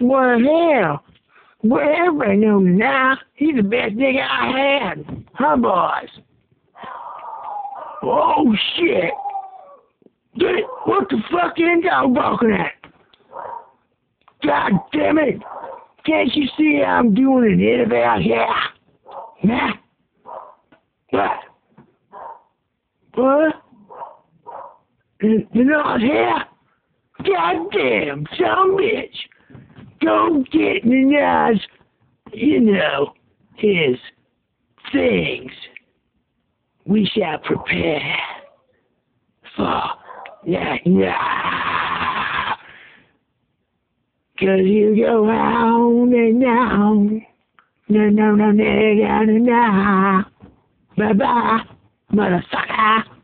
Well, hell, well, everybody knows now. He's the best nigga I had. Huh, boys? Oh, shit. Dude, what the fuck is dog barking at? God damn it. Can't you see I'm doing an interview here? Nah. What? What? You're not here? God Goddamn, some bitch. Go get Nanaz, you know, his things. We shall prepare for yeah, yeah. Cause you go round and down. No, no, no, no, no, no. Bye bye, motherfucker.